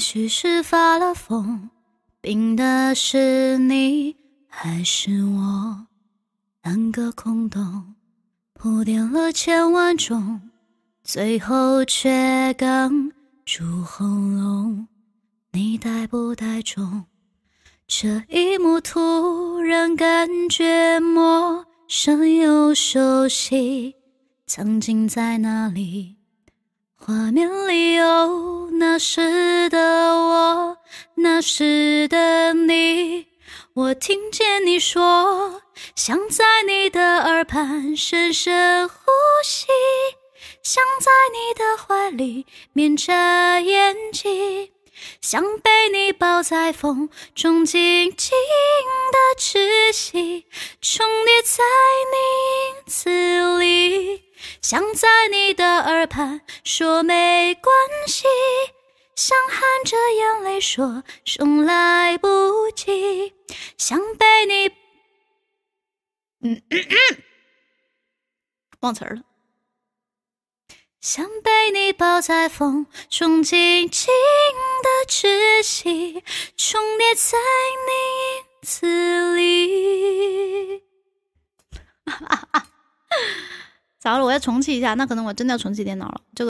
许是发了疯，病的是你还是我？两个空洞铺垫了千万种，最后却哽住喉咙。你带不带种？这一幕突然感觉陌生又熟悉，曾经在哪里？画面里有那时，时的你。我听见你说，想在你的耳畔深深呼吸，想在你的怀里眯着眼睛。想被你抱在风中，静静的窒息，重叠在名字里。想在你的耳畔说没关系，想含着眼泪说声来不及。想被你，嗯嗯嗯，忘词儿了。想被你抱在风中，静静的窒息，重叠在你影子里。哈哈哈！咋了？我要重启一下，那可能我真的要重启电脑了。这个。